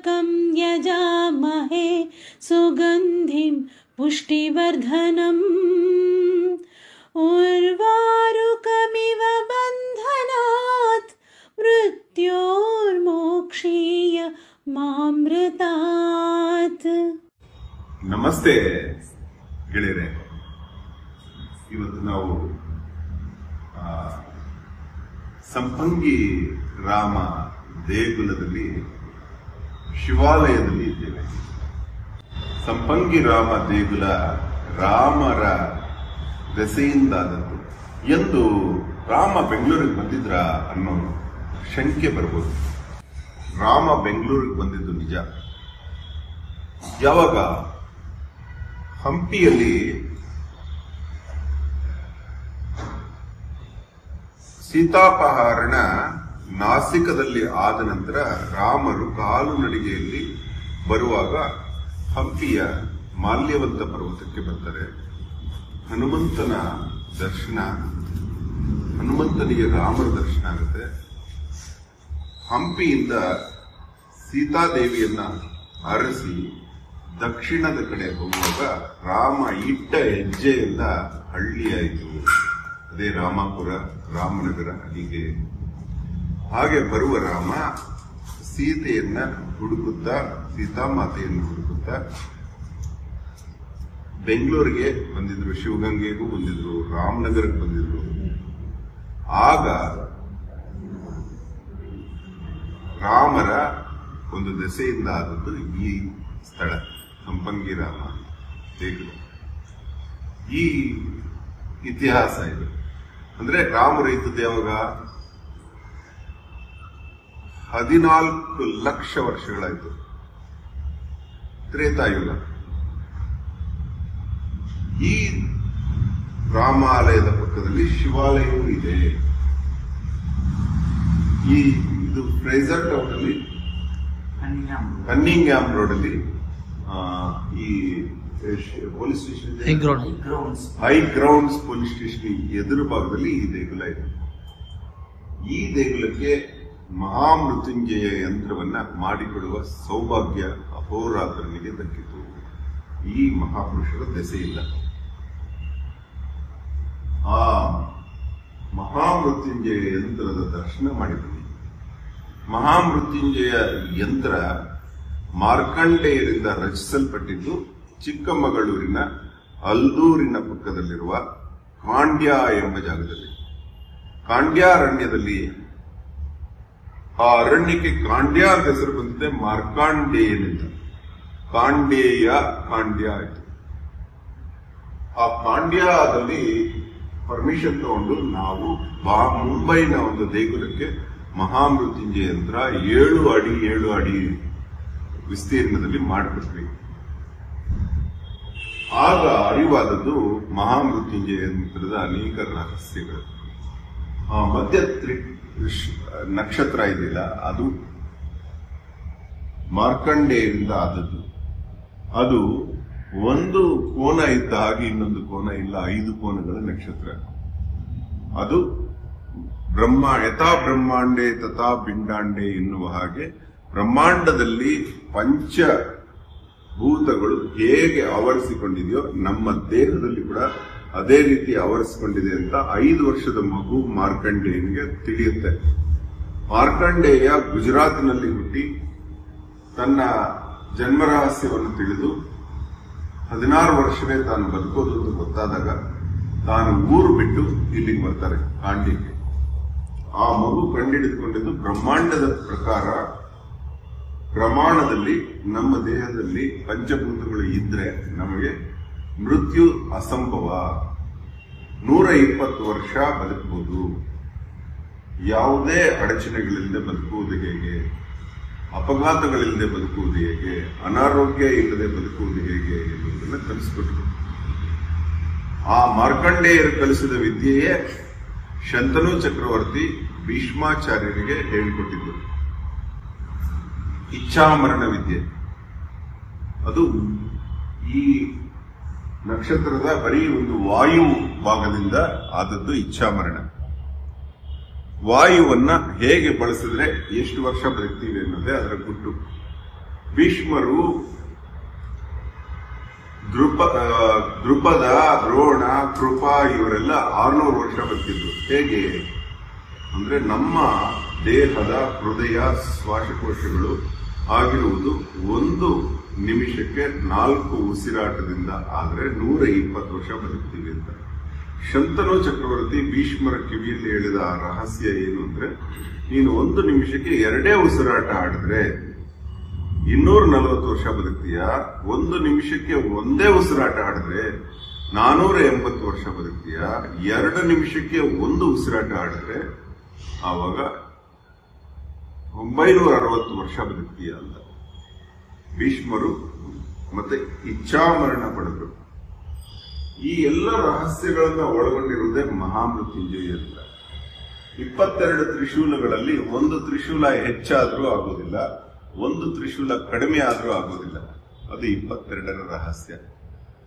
त्र्यम्बकं यजामहे सुगन्धिं पुष्टिवर्धनम् उर्वारुकमिव बन्धनात् मृत्योर्मोक्षीय मामृतात् ನಮಸ್ತೆ ಗೆಳೆಯರೆ ಇವತ್ತು ನಾವು ಆ, ಸಂಪಂಗಿ ರಾಮ ದೇಗುಲದಲ್ಲಿ ಶಿವಾಲಯದಲ್ಲಿ ಇದ್ದೇವೆ ಸಂಪಂಗಿ ರಾಮ ದೇಗುಲ ರಾಮರ ದೆಸೆಯಿಂದಾದದ್ದು ಎಂದು ರಾಮ ಬೆಂಗಳೂರಿಗೆ ಬಂದಿದ್ರ ಅನ್ನೋ ಶಂಕೆ ಬರ್ಬೋದು. ರಾಮ ಬೆಂಗಳೂರಿಗೆ ಬಂದಿದ್ದು ನಿಜ. ಯಾವಾಗ ಹಂಪಿಯಲ್ಲಿ ಸೀತಾಪಹರಣ ನಾಸಿಕದಲ್ಲಿ ಆದ ನಂತರ ರಾಮರು ಕಾಲು ನಡಿಗೆಯಲ್ಲಿ ಬರುವಾಗ ಹಂಪಿಯ ಮಾಲ್ಯವಂತ ಪರ್ವತಕ್ಕೆ ಬರ್ತಾರೆ. ಹನುಮಂತನ ದರ್ಶನ ಹನುಮಂತನಿಗೆ ರಾಮರ ದರ್ಶನ ಆಗುತ್ತೆ. ಹಂಪಿಯಿಂದ ಸೀತಾದೇವಿಯನ್ನ ಅರಸಿ ದಕ್ಷಿಣದ ಕಡೆ ಹೋಗುವಾಗ ರಾಮ ಇಟ್ಟ ಹೆಜ್ಜೆಯಿಂದ ಹಳ್ಳಿಯಾಯಿತು. ಅದೇ ರಾಮಾಪುರ, ರಾಮನಗರ, ಹೀಗೆ ಹಾಗೆ ಬರುವ ರಾಮ ಸೀತೆಯನ್ನ ಹುಡುಕುತ್ತಾ, ಸೀತಾಮಾತೆಯನ್ನು ಹುಡುಕುತ್ತಾ ಬೆಂಗಳೂರಿಗೆ ಬಂದಿದ್ರು, ಶಿವಗಂಗೆಗೂ ಬಂದಿದ್ರು, ರಾಮನಗರಕ್ಕೆ ಬಂದಿದ್ರು. ಆಗ ರಾಮರ ಒಂದು ದೆಸೆಯಿಂದ ಆದದ್ದು ಈ ಸ್ಥಳ ಸಂಪಂಗಿ ರಾಮ ದೇಗುಲ ಈ ಇತಿಹಾಸ ಇದು. ಅಂದ್ರೆ ರಾಮರು ಇದ್ದದ್ದು ಯಾವಾಗ? ಹದಿನಾಲ್ಕು ಲಕ್ಷ ವರ್ಷಗಳಾಯಿತು. ತ್ರೇತಾಯುಗ. ಈ ರಾಮಾಲಯದ ಪಕ್ಕದಲ್ಲಿ ಶಿವಾಲಯವೂ ಇದೆ. ಈ ಇದು ಫ್ರೇಸರ್ ಟೌನ್ ಅಲ್ಲಿ ಕನ್ನಿಂಗ್ಯಾಮ್ ರೋಡ್ ಅಲ್ಲಿ ಈ police station. High grounds police station ಎದುರು ಭಾಗದಲ್ಲಿ ಈ ದೇಗುಲ ಇದೆ. ಈ ದೇಗುಲಕ್ಕೆ ಮಹಾಮೃತ್ಯುಂಜಯ ಯಂತ್ರವನ್ನ ಮಾಡಿಕೊಡುವ ಸೌಭಾಗ್ಯ ಅಹೋರಾತ್ರನಿಗೆ ದಕ್ಕಿತು. ಈ ಮಹಾಪುರುಷರ ದೆಸೆಯಿಲ್ಲ. ಆ ಮಹಾಮೃತ್ಯುಂಜಯ ಯಂತ್ರದ ದರ್ಶನ ಮಾಡಿದ್ದೀನಿ ಮಹಾಮೃತ್ಯುಂಜಯ ಯಂತ್ರ ಮಾರ್ಕಂಡೇಯರಿಂದ ರಚಿಸಲ್ಪಟ್ಟಿದ್ದು ಚಿಕ್ಕಮಗಳೂರಿನ ಅಲ್ದೂರಿನ ಪಕ್ಕದಲ್ಲಿರುವ ಕಾಂಡ್ಯ ಎಂಬ ಜಾಗದಲ್ಲಿ. ಕಾಂಡ್ಯಾರಣ್ಯದಲ್ಲಿ ಆ ಅರಣ್ಯಕ್ಕೆ ಕಾಂಡ್ಯ ಅಂತ ಹೆಸರು ಬಂದಿದೆ ಮಾರ್ಕಾಂಡೇಯನಿಂದ ಕಾಂಡೇಯ ಕಾಂಡ್ಯ ಆಯಿತು. ಆ ಕಾಂಡ್ಯದಲ್ಲಿ ಪರ್ಮಿಷನ್ ತಗೊಂಡು ನಾವು ಬಾ ಮುಂಬೈನ ಒಂದು ದೇಗುಲಕ್ಕೆ ಮಹಾಮೃತ್ಯುಂಜಯ ಯಂತ್ರ ಏಳು ಅಡಿ ಏಳು ಅಡಿ ವಿಸ್ತೀರ್ಣದಲ್ಲಿ ಮಾಡಿಬಿಟ್ವಿ ಆಗ ಅರಿವಾದದ್ದು ಮಹಾಮೃತ್ಯುಂಜಯ ಯಂತ್ರದ ಅನೇಕ ರಹಸ್ಯಗಳು. ಆ ಮಧ್ಯ ನಕ್ಷತ್ರ ಇದೆಯಲ್ಲ ಅದು ಮಾರ್ಕಂಡೆಯಿಂದ ಆದದ್ದು. ಅದು ಒಂದು ಕೋನ ಇದ್ದ ಹಾಗೆ ಇನ್ನೊಂದು ಕೋನ ಇಲ್ಲ, ಐದು ಕೋನಗಳ ನಕ್ಷತ್ರ. ಅದು ಬ್ರಹ್ಮ, ಯಥಾ ಬ್ರಹ್ಮಾಂಡೆ ತಥಾ ಪಿಂಡಾಂಡೆ ಎನ್ನುವ ಹಾಗೆ ಬ್ರಹ್ಮಾಂಡದಲ್ಲಿ ಪಂಚ ಭೂತಗಳು ಹೇಗೆ ಆವರಿಸಿಕೊಂಡಿದೆಯೋ ನಮ್ಮ ದೇಹದಲ್ಲಿ ಕೂಡ ಅದೇ ರೀತಿ ಆವರಿಸಿಕೊಂಡಿದೆ ಅಂತ ಐದು ವರ್ಷದ ಮಗು ಮಾರ್ಕಂಡೇಯನಿಗೆ ತಿಳಿಯುತ್ತೆ. ಮಾರ್ಕಂಡೇಯ ಗುಜರಾತ್ನಲ್ಲಿ ಹುಟ್ಟಿ ತನ್ನ ಜನ್ಮರಹಸ್ಯವನ್ನು ತಿಳಿದು ಹದಿನಾರು ವರ್ಷವೇ ತಾನು ಬದುಕೋದು ಅಂತ ಗೊತ್ತಾದಾಗ ತಾನು ಊರು ಬಿಟ್ಟು ಇಲ್ಲಿಗೆ ಬರ್ತಾರೆ ಕಾಂಡಿಗೆ ಆ ಮಗು ಕಂಡಿಡಿದುಕೊಂಡಿದ್ದು ಬ್ರಹ್ಮಾಂಡದ ಪ್ರಕಾರ ಪ್ರಮಾಣದಲ್ಲಿ ನಮ್ಮ ದೇಹದಲ್ಲಿ ಪಂಚಭೂತಗಳು ಇದ್ರೆ ನಮಗೆ ಮೃತ್ಯು ಅಸಂಭವ. ನೂರ ಇಪ್ಪತ್ತು ವರ್ಷ ಬದುಕಬಹುದು ಯಾವುದೇ ಅಡಚಣೆಗಳಿಲ್ಲದೆ ಬದುಕುವುದು ಹೇಗೆ? ಅಪಘಾತಗಳಿಲ್ಲದೆ ಬದುಕುವುದು ಹೇಗೆ? ಅನಾರೋಗ್ಯ ಇಲ್ಲದೆ ಬದುಕುವುದು ಹೇಗೆ ಎನ್ನುವುದನ್ನು ಕಲಿಸಿಕೊಟ್ಟರು ಆ ಮಾರ್ಕಂಡೇಯರು ಕಲಿಸಿದ ವಿದ್ಯೆಯೇ ಶಂತನು ಚಕ್ರವರ್ತಿ ಭೀಷ್ಮಾಚಾರ್ಯರಿಗೆ ಹೇಳಿಕೊಟ್ಟಿದ್ದರು ಇಚ್ಛಾಮರಣ ವಿದ್ಯೆ. ಅದು ಈ ನಕ್ಷತ್ರದ ಬರೀ ಒಂದು ವಾಯು ಭಾಗದಿಂದ ಆದದ್ದು ಇಚ್ಛಾಮರಣ. ವಾಯುವನ್ನ ಹೇಗೆ ಬಳಸಿದ್ರೆ ಎಷ್ಟು ವರ್ಷ ಬದುಕ್ತೀವಿ ಅನ್ನೋದೇ ಅದರ ಗುಟ್ಟು. ಭೀಷ್ಮರು ದೃಪ ದೃಪದ ದ್ರೋಣ, ಕೃಪ ಇವರೆಲ್ಲ ಆರ್ನೂರು ವರ್ಷ ಬದುಕಿದ್ರು. ಹೇಗೆ? ಅಂದ್ರೆ ನಮ್ಮ ದೇಹದ ಹೃದಯ ಶ್ವಾಸಕೋಶಗಳು ಆಗಿರುವುದು ಒಂದು ನಿಮಿಷಕ್ಕೆ ನಾಲ್ಕು ಉಸಿರಾಟದಿಂದ ಆದರೆ ನೂರ ಇಪ್ಪತ್ತು ವರ್ಷ ಬದುಕ್ತೀವಿ ಅಂತ. ಶಂತನು ಚಕ್ರವರ್ತಿ ಭೀಷ್ಮರ ಕಿವಿಯಲ್ಲಿ ಹೇಳಿದ ಆ ರಹಸ್ಯ ಏನು ಅಂದ್ರೆ, ನೀನು ಒಂದು ನಿಮಿಷಕ್ಕೆ ಎರಡೇ ಉಸಿರಾಟ ಆಡಿದ್ರೆ ಇನ್ನೂರ ನಲವತ್ತು ವರ್ಷ ಬದುಕ್ತೀಯ? ಒಂದು ನಿಮಿಷಕ್ಕೆ ಒಂದೇ ಉಸಿರಾಟ ಆಡಿದ್ರೆ ನಾನೂರ ಎಂಬತ್ತು ವರ್ಷ ಬದುಕ್ತೀಯ? ಎರಡು ನಿಮಿಷಕ್ಕೆ ಒಂದು ಉಸಿರಾಟ ಆಡಿದ್ರೆ ಆವಾಗ ಒಂಬೈನೂರ ಅರವತ್ತು ವರ್ಷ ಬದುಕ್ತೀಯ ಅಂತ. ಭೀಷ್ಮರು ಮತ್ತೆ ಇಚ್ಛಾಮರಣ ಪಡೆದರು. ಈ ಎಲ್ಲ ರಹಸ್ಯಗಳನ್ನು ಒಳಗೊಂಡಿರುವುದೇ ಮಹಾಮೃತ್ಯುಂಜಯ ಅಂತ. ಇಪ್ಪತ್ತೆರಡು ತ್ರಿಶೂಲಗಳಲ್ಲಿ ಒಂದು ತ್ರಿಶೂಲ ಹೆಚ್ಚಾದರೂ ಆಗೋದಿಲ್ಲ ಒಂದು ತ್ರಿಶೂಲ ಕಡಿಮೆ ಆದರೂ ಆಗೋದಿಲ್ಲ ಅದು ಇಪ್ಪತ್ತೆರಡರ ರಹಸ್ಯ.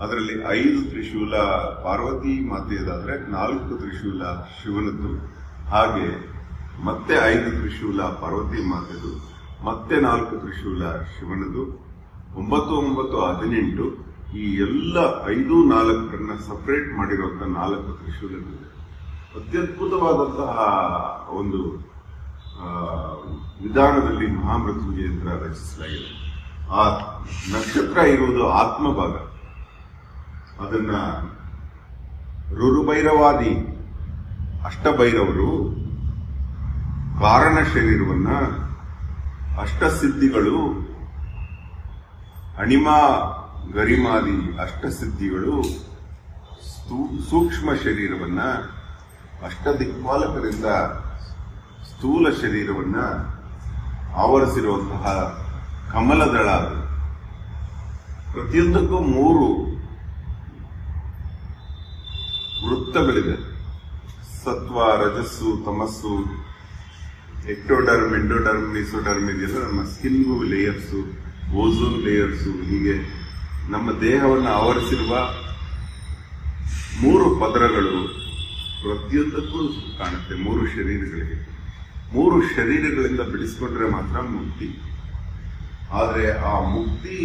ಅದರಲ್ಲಿ ಐದು ತ್ರಿಶೂಲ ಪಾರ್ವತಿ ಮಾತೆಯದಾದ್ರೆ ನಾಲ್ಕು ತ್ರಿಶೂಲ ಶಿವನದ್ದು. ಹಾಗೆ ಮತ್ತೆ ಐದು ತ್ರಿಶೂಲ ಪಾರ್ವತಿ ಮಾತೆದು, ಮತ್ತೆ ನಾಲ್ಕು ತ್ರಿಶೂಲ ಶಿವನದು, ಒಂಬತ್ತು ಒಂಬತ್ತು ಹದಿನೆಂಟು, ಈ ಎಲ್ಲ ಐದು ನಾಲ್ಕರನ್ನ ಸಪರೇಟ್ ಮಾಡಿರುವಂತಹ ನಾಲ್ಕು ತ್ರಿಶೂಲಗಳಿವೆ ಅತ್ಯದ್ಭುತವಾದಂತಹ ಒಂದು ವಿಧಾನದಲ್ಲಿ ಮಹಾಮೃತ್ಯುಂಜಯ ಯಂತ್ರ ರಚಿಸಲಾಗಿದೆ. ಆ ನಕ್ಷತ್ರ ಇರುವುದು ಆತ್ಮಭಾಗ. ಅದನ್ನ ರುರುಭೈರವಾದಿ, ಅಷ್ಟಭೈರವರು ಕಾರಣ ಶರೀರವನ್ನ ಅಷ್ಟಸಿದ್ಧಿಗಳು, ಅಣಿಮಾ, ಗರಿಮಾದಿ ಅಷ್ಟಸಿದ್ಧಿಗಳು ಸೂಕ್ಷ್ಮ ಶರೀರವನ್ನ ಅಷ್ಟದಿಕ್ಪಾಲಕರಿಂದ ಸ್ಥೂಲ ಶರೀರವನ್ನ ಆವರಿಸಿರುವಂತಹ ಕಮಲದಳ. ಪ್ರತಿಯೊಂದಕ್ಕೂ ಮೂರು ವೃತ್ತಗಳಿದೆ ಸತ್ವ, ರಜಸ್ಸು, ತಮಸ್ಸು ಎಕ್ಟೋಡರ್ಮ್ ಎಂಡೋಡರ್ಮ್ ಮಿಸೋಡರ್ಮ್ ಇದೆಯಲ್ಲ ನಮ್ಮ ಸ್ಕಿನ್ಗೂ ಲೇಯರ್ಸು ಓಝೋನ್ ಲೇಯರ್ಸು ಹೀಗೆ ನಮ್ಮ ದೇಹವನ್ನು ಆವರಿಸಿರುವ ಮೂರು ಪದರಗಳು ಪ್ರತಿಯೊಂದಕ್ಕೂ ಕಾಣುತ್ತೆ, ಮೂರು ಶರೀರಗಳಿಗೆ. ಮೂರು ಶರೀರಗಳಿಂದ ಬಿಡಿಸ್ಕೊಂಡ್ರೆ ಮಾತ್ರ ಮುಕ್ತಿ. ಆದರೆ ಆ ಮುಕ್ತಿ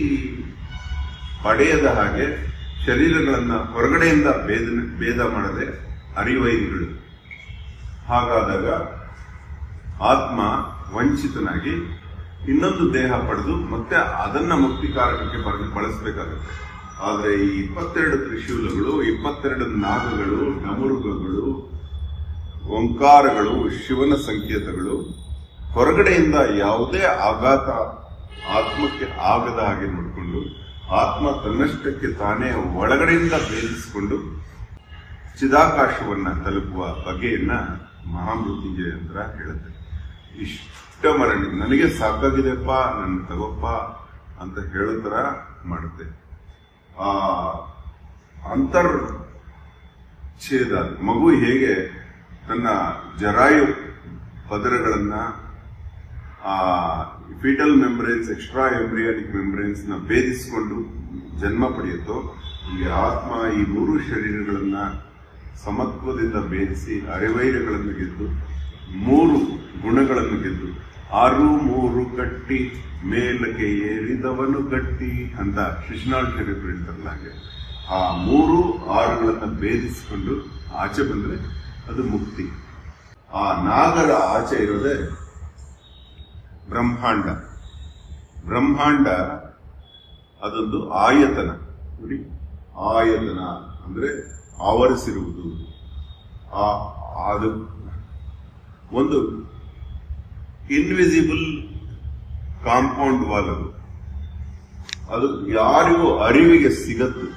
ಪಡೆಯದ ಹಾಗೆ ಶರೀರಗಳನ್ನು ಹೊರಗಡೆಯಿಂದ ಭೇದ ಭೇದ ಮಾಡದೆ ಅರಿವೈಗಳು ಹಾಗಾದಾಗ ಆತ್ಮ ವಂಚಿತನಾಗಿ ಇನ್ನೊಂದು ದೇಹ ಪಡೆದು ಮತ್ತೆ ಅದನ್ನ ಮುಕ್ತಿಕಾರಕಕ್ಕೆ ಕಾರಣಕ್ಕೆ ಬಳಸಬೇಕಾಗುತ್ತೆ. ಆದ್ರೆ ಈ ಇಪ್ಪತ್ತೆರಡು ತ್ರಿಶೂಲಗಳು, ಇಪ್ಪತ್ತೆರಡು ನಾಗಗಳು ಡಮರುಗಗಳು ಓಂಕಾರಗಳು, ಶಿವನ ಸಂಕೇತಗಳು, ಹೊರಗಡೆಯಿಂದ ಯಾವುದೇ ಆಘಾತ ಆತ್ಮಕ್ಕೆ ಆಗದ ಹಾಗೆ ನೋಡಿಕೊಂಡು, ಆತ್ಮ ತನ್ನಷ್ಟಕ್ಕೆ ತಾನೇ ಒಳಗಡೆಯಿಂದ ಭೇದಿಸಿಕೊಂಡು, ಚಿದಾಕಾಶವನ್ನ ತಲುಪುವ ಬಗೆಯನ್ನ ಮಹಾಮೃತ್ಯುಂಜಯ ಯಂತ್ರ ಹೇಳುತ್ತೆ. ಇಷ್ಟ ಮರಣಿ ನನಗೆ ಸಾಕಾಗಿದೆಪ್ಪ, ನನ್ನ ತಗೋಪ್ಪ ಅಂತ ಹೇಳೋ ತರ ಮಾಡುತ್ತೆ. ಆ ಅಂತರ್ ಛೇದ ಮಗು ಹೇಗೆ ತನ್ನ ಜರಾಯು ಪದರಗಳನ್ನ, ಆ ಫೀಟಲ್ ಮೆಂಬ್ರೇನ್ಸ್ ಎಕ್ಸ್ಟ್ರಾ ಎಂಬ್ರಿಯಾನಿಕ್ ಮೆಂಬ್ರೇನ್ಸ್ನ ಭೇದಿಸಿಕೊಂಡು ಜನ್ಮ ಪಡೆಯುತ್ತೋ ಇಲ್ಲಿ ಆತ್ಮ ಈ ಮೂರು ಶರೀರಗಳನ್ನ ಸಮತ್ವದಿಂದ ಭೇದಿಸಿ ಅರೆವೈರಗಳನ್ನು ಗೆದ್ದು ಮೂರು ಗುಣಗಳನ್ನು ಗೆದ್ದು, ಆರು ಮೂರು ಕಟ್ಟಿ ಮೇಲಕ್ಕೆ ಏರಿದವನು ಕಟ್ಟಿ ಅಂತ ಕೃಷ್ಣಾಳ್ ಹೇಳ್ತಾರಲ್ಲ ಹಾಗೆ. ಆ ಮೂರು ಆರುಗಳನ್ನು ಭೇದಿಸಿಕೊಂಡು ಆಚೆ ಬಂದರೆ ಅದು ಮುಕ್ತಿ. ಆ ನಾಗರ ಆಚೆ ಇರೋದೇ ಬ್ರಹ್ಮಾಂಡ. ಬ್ರಹ್ಮಾಂಡ ಅದೊಂದು ಆಯತನ. ನೋಡಿ, ಆಯತನ ಅಂದ್ರೆ ಆವರಿಸಿರುವುದು. ಆ, ಅದು ಒಂದು ಇನ್ವಿಸಿಬಲ್ ಕಾಂಪೌಂಡ್ ವಾಲ್ ಅದು ಅದು ಯಾರಿಗೂ ಅರಿವಿಗೆ ಸಿಗತ್ತು.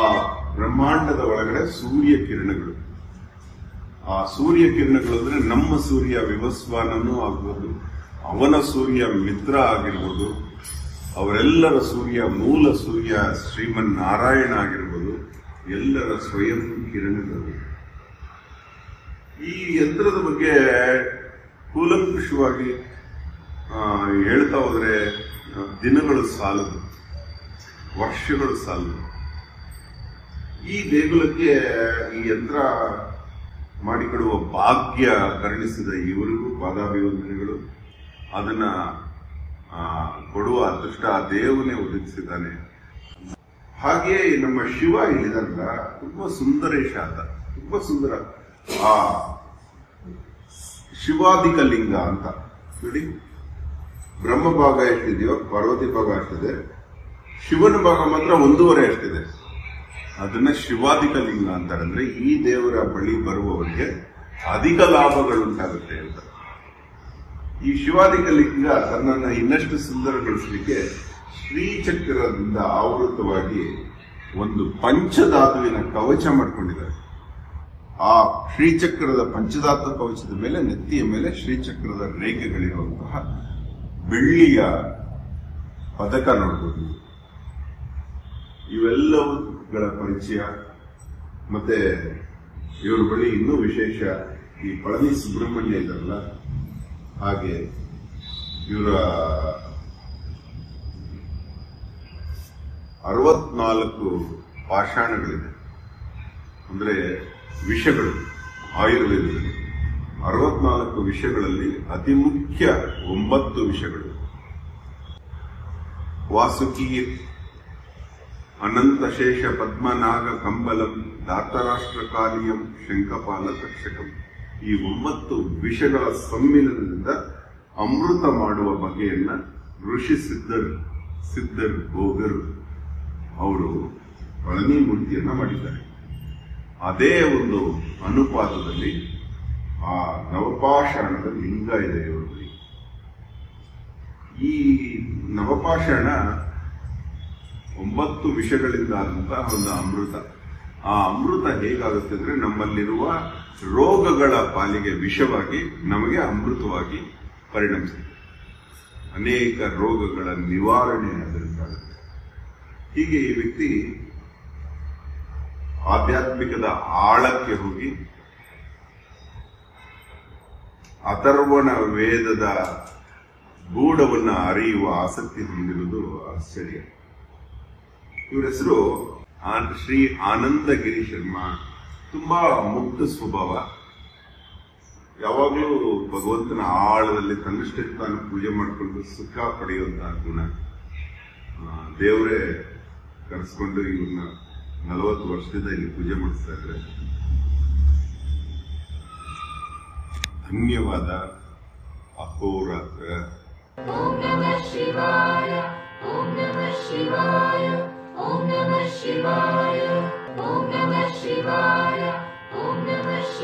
ಆ ಬ್ರಹ್ಮಾಂಡದ ಒಳಗಡೆ ಸೂರ್ಯ ಕಿರಣಗಳು. ಆ ಸೂರ್ಯ ಕಿರಣಗಳು ಅಂದ್ರೆ ನಮ್ಮ ಸೂರ್ಯ ವಿವಸ್ವಾನನೂ ಆಗ್ಬೋದು, ಅವನ ಸೂರ್ಯ ಮಿತ್ರ ಆಗಿರ್ಬೋದು, ಅವರೆಲ್ಲರ ಸೂರ್ಯ ಮೂಲ ಸೂರ್ಯ ಶ್ರೀಮನ್ ನಾರಾಯಣ ಆಗಿರ್ಬೋದು, ಎಲ್ಲರ ಸ್ವಯಂ ಕಿರಣಗಳು. ಈ ಯಂತ್ರದ ಬಗ್ಗೆ ಕೂಲಂಕುಷವಾಗಿ ಹೇಳ್ತಾ ಹೋದ್ರೆ ದಿನಗಳು ಸಾಲದು. ವರ್ಷಗಳು ಸಾಲದು. ಈ ದೇಗುಲಕ್ಕೆ ಈ ಯಂತ್ರ ಮಾಡಿಕೊಡುವ ಭಾಗ್ಯ ಕರುಣಿಸಿದ ಇವರಿಗೂ ಪಾದಾಭಿವಂದನೆಗಳು. ಅದನ್ನ ಕೊಡುವ ಅದೃಷ್ಟ ಆ ದೇವನೇ ಒದಗಿಸಿದ್ದಾನೆ. ಹಾಗೆಯೇ ನಮ್ಮ ಶಿವ ಇಲ್ಲಿದಂತ ತುಂಬಾ ಸುಂದರೇಶ ಅಂತ ತುಂಬಾ ಸುಂದರ. ಆ ಶಿವಾಧಿಕ ಲಿಂಗ ಅಂತ. ನೋಡಿ. ಬ್ರಹ್ಮ ಭಾಗ ಎಷ್ಟಿದೆಯೋ, ಪಾರ್ವತಿ ಭಾಗ ಅಷ್ಟಿದೆ ಶಿವನ ಭಾಗ ಮಾತ್ರ ಒಂದೂವರೆ ಅಷ್ಟಿದೆ ಅದನ್ನ ಶಿವಾಧಿಕ ಲಿಂಗ ಅಂತಾರೆ. ಈ ದೇವರ ಬಳಿ ಬರುವವರಿಗೆ ಅಧಿಕ ಲಾಭಗಳು ಉಂಟಾಗುತ್ತೆ ಅಂತ. ಈ ಶಿವಾಧಿಕ ಲಿಂಗ ತನ್ನನ್ನು ಇನ್ನಷ್ಟು ಸುಂದರಗೊಳಿಸಲಿಕ್ಕೆ ಶ್ರೀಚಕ್ರದಿಂದ ಆವೃತವಾಗಿ ಒಂದು ಪಂಚಧಾತುವಿನ ಕವಚ ಮಾಡ್ಕೊಂಡಿದ್ದಾರೆ. ಆ ಶ್ರೀಚಕ್ರದ ಪಂಚದಾತ ಕವಚದ ಮೇಲೆ, ನೆತ್ತಿಯ ಮೇಲೆ ಶ್ರೀಚಕ್ರದ ರೇಖೆಗಳಿರುವಂತಹ ಬೆಳ್ಳಿಯ ಪದಕ ನೋಡಬಹುದು ಇವೆಲ್ಲವುಗಳ ಪರಿಚಯ. ಮತ್ತೆ ಇವರ ಬಳಿ ಇನ್ನೂ ವಿಶೇಷ ಈ ಪಳನಿ ಸುಬ್ರಹ್ಮಣ್ಯ ಇದಾರಲ್ಲ ಹಾಗೆ ಇವರ ಅರವತ್ನಾಲ್ಕು ಪಾಷಾಣಗಳಿದೆ. ಅಂದ್ರೆ ವಿಷಗಳು ಆಯುರ್ವೇದದಲ್ಲಿ ಅರವತ್ನಾಲ್ಕು ವಿಷಯಗಳಲ್ಲಿ ಅತಿ ಮುಖ್ಯ ಒಂಬತ್ತು ವಿಷಗಳು ವಾಸುಕಿ ಅನಂತಶೇಷ ಪದ್ಮನಾಗ ಕಂಬಲಂ ದಾತರಾಷ್ಟ್ರಕಾಲಿಯಂ ಶಂಕಪಾಲ ತಕ್ಷಕಂ. ಈ ಒಂಬತ್ತು ವಿಷಗಳ ಸಮ್ಮಿಲನದಿಂದ ಅಮೃತ ಮಾಡುವ ಬಗೆಯನ್ನ ಋಷಿ ಸಿದ್ಧರ್ ಸಿದ್ಧರ್ ಭೋಗರು ಅವರು ಪಳನಿ ಮೂರ್ತಿಯನ್ನ ಮಾಡಿದ್ದಾರೆ. ಅದೇ ಒಂದು ಅನುಪಾತದಲ್ಲಿ, ಆ ನವಪಾಷಾಣದ ಲಿಂಗ ಇದೆ ಇವರು ಈ ನವಪಾಷಾಣ ಒಂಬತ್ತು ವಿಷಗಳಿಂದ ಆದಂತಹ ಒಂದು ಅಮೃತ. ಆ ಅಮೃತ ಹೇಗಾಗುತ್ತೆ ಅಂದ್ರೆ ನಮ್ಮಲ್ಲಿರುವ ರೋಗಗಳ ಪಾಲಿಗೆ ವಿಷವಾಗಿ ನಮಗೆ ಅಮೃತವಾಗಿ ಪರಿಣಮಿಸುತ್ತೆ. ಅನೇಕ ರೋಗಗಳ ನಿವಾರಣೆ ಅದರಿಂದ ಹೀಗೆ ಈ ವ್ಯಕ್ತಿ ಆಧ್ಯಾತ್ಮಿಕದ ಆಳಕ್ಕೆ ಹೋಗಿ ಅಥರ್ವಣ ವೇದದ ಗೂಢವನ್ನು ಅರಿಯುವ ಆಸಕ್ತಿ ಹೊಂದಿರುವುದು ಆಶ್ಚರ್ಯ. ಇವರ ಹೆಸರು ಶ್ರೀ ಆನಂದಗಿರಿ ಶರ್ಮಾ. ತುಂಬಾ ಮುಕ್ತ ಸ್ವಭಾವ. ಯಾವಾಗಲೂ ಭಗವಂತನ ಆಳದಲ್ಲಿ ತನ್ನಷ್ಟೇ ತಾನು ಪೂಜೆ ಮಾಡಿಕೊಂಡು ಸುಖ ಪಡೆಯುವಂತಹ ಗುಣ. ದೇವರೇ ಕರೆಸ್ಕೊಂಡು ಇವ್ರನ್ನ ನಲವತ್ತು ವರ್ಷದಿಂದ ಇಲ್ಲಿ ಪೂಜೆ ಮಾಡಿಸ್ತಾ ಇದ್ದಾರೆ ಧನ್ಯವಾದ ಅಹೋರಾತ್ರ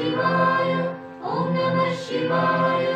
ಶಿವಾಯ ಓಂ ನಮಃ ಶಿವಾಯ